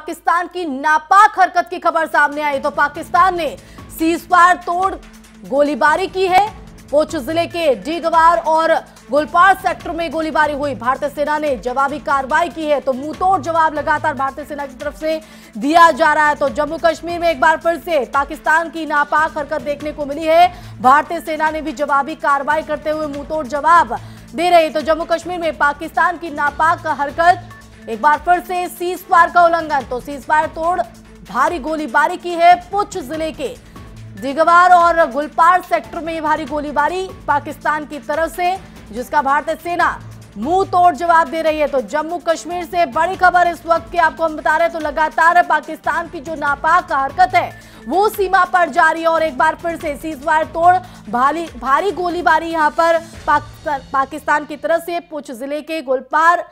पाकिस्तान की नापाक हरकत की खबर सामने आई तो पाकिस्तान ने सीज फायर तोड़ गोलीबारी की है। पुंछ ज़िले के डीगवार और गुलपार सेक्टर में गोलीबारी हुई। भारतीय सेना ने जवाबी कार्रवाई की है तो मुंहतोड़ जवाब लगातार भारतीय सेना की तरफ़ से दिया जा रहा है। तो जम्मू कश्मीर में एक बार फिर से पाकिस्तान की नापाक हरकत देखने को मिली है। भारतीय सेना ने भी जवाबी कार्रवाई करते हुए मुंहतोड़ जवाब दे रही तो जम्मू कश्मीर में पाकिस्तान की नापाक हरकत एक बार फिर से सीज फायर का उल्लंघन। तो सीज फायर तोड़ भारी गोलीबारी की है पुंछ ज़िले के। दिगवार और गुलपार सेक्टर में भारी गोलीबारी पाकिस्तान की तरफ़ से, जिसका भारतीय सेना मुँह तोड़ जवाब दे रही है। तो जम्मू कश्मीर से बड़ी खबर इस वक्त की आपको हम बता रहे हैं तो लगातार पाकिस्तान की जो नापाक हरकत है, वो सीमा पर जारी है और एक बार फिर से सीज फायर तोड़ भारी भारी गोलीबारी यहाँ पर पाकिस्तान की तरफ़ से पुंछ ज़िले के गुलपार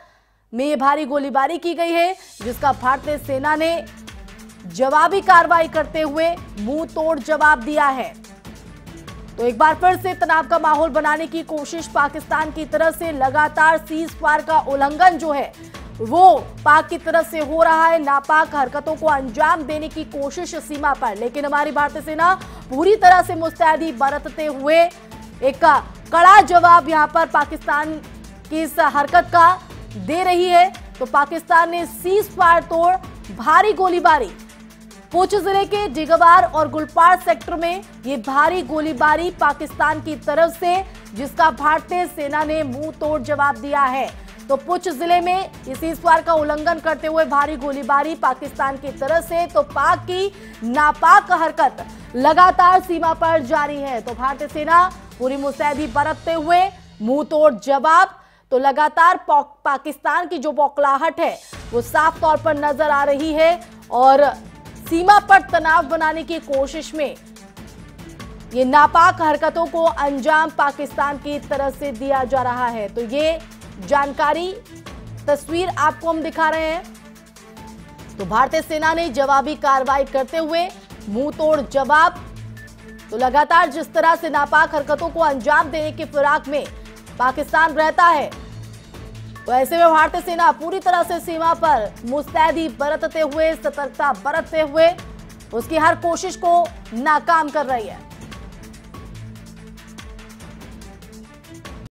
में भारी गोलीबारी की गई है, जिसका भारतीय सेना ने जवाबी कार्रवाई करते हुए मुँह तोड़ जवाब दिया है। तो एक बार फिर से तनाव का माहौल बनाने की कोशिश पाकिस्तान की तरफ़ से लगातार सीज फायर का उल्लंघन जो है, वो पाक की तरफ़ से हो रहा है। नापाक हरकतों को अंजाम देने की कोशिश सीमा पर, लेकिन हमारी भारतीय सेना पूरी तरह से मुस्तैदी बरतते हुए एक कड़ा जवाब यहाँ पर पाकिस्तान की इस हरकत का दे रही है तो पाकिस्तान ने सीज फायर तोड़, भारी गोलीबारी। पूछ ज़िले के डिगवार और गुलपार सेक्टर में ये भारी गोलीबारी पाकिस्तान की तरफ़ से, जिसका भारतीय सेना ने मुँह तोड़ जवाब दिया है। तो पुंछ ज़िले में इस सीजफायर का उल्लंघन करते हुए भारी गोलीबारी पाकिस्तान की तरफ़ से तो पाक की नापाक हरकत लगातार सीमा पर जारी है। तो भारतीय सेना पूरी मुस्तैदी बरतते हुए मुँह तोड़ जवाब तो लगातार पाकिस्तान की जो बौखलाहट है, वो साफ़ तौर पर नज़र आ रही है और सीमा पर तनाव बनाने की कोशिश में ये नापाक हरकतों को अंजाम पाकिस्तान की तरफ़ से दिया जा रहा है। तो ये जानकारी, तस्वीर आपको हम दिखा रहे हैं। तो भारतीय सेना ने जवाबी कार्रवाई करते हुए मुँह तोड़ जवाब। तो लगातार जिस तरह से नापाक हरकतों को अंजाम देने की फिराक में पाकिस्तान रहता है। तो ऐसे में भारतीय सेना पूरी तरह से सीमा पर मुस्तैदी बरतते हुए, सतर्कता बरतते हुए उसकी हर कोशिश को नाकाम कर रही है।